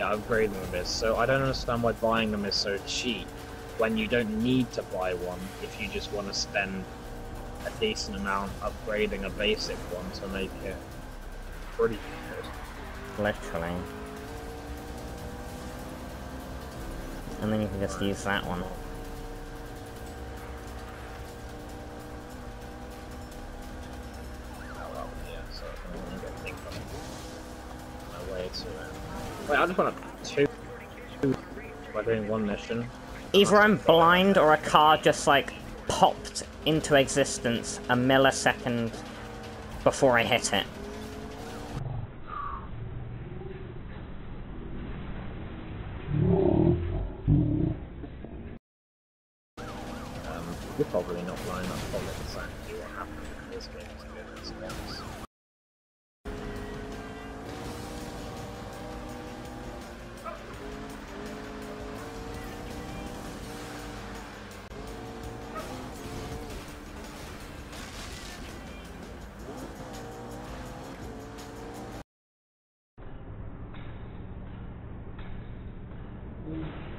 Yeah, upgrading them is. So I don't understand why buying them is so cheap when you don't need to buy one if you just want to spend a decent amount upgrading a basic one to make it pretty good. Literally. And then you can just use that one. Oh, well, yeah, so I'm gonna think of my way to it. Wait, I just want to two by doing one mission. Either I'm blind or a car just like popped into existence a millisecond before I hit it. Um, you're probably not blind, that's probably exactly what happened in this game, to be honest, Amen.